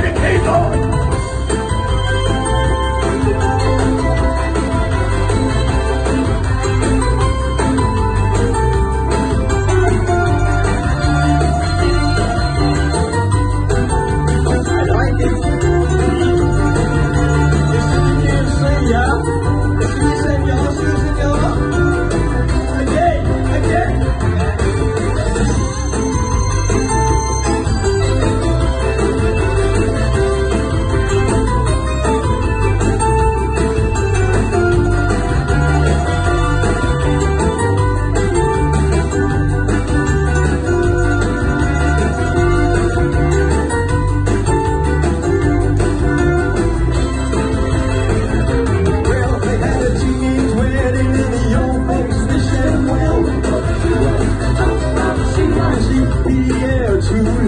mighty kingdom.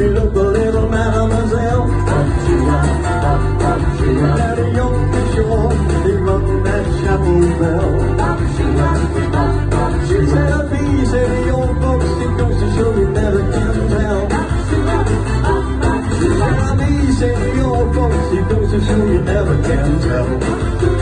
you look a little mademoiselle. Up she up, up, up she up. Daddy York is sure he rung that chapel bell. Up she up, up, up she said a piece in the old books, it goes to show you never can tell. Up she up, up, up she up. A piece in the old books, it goes to show you never can tell.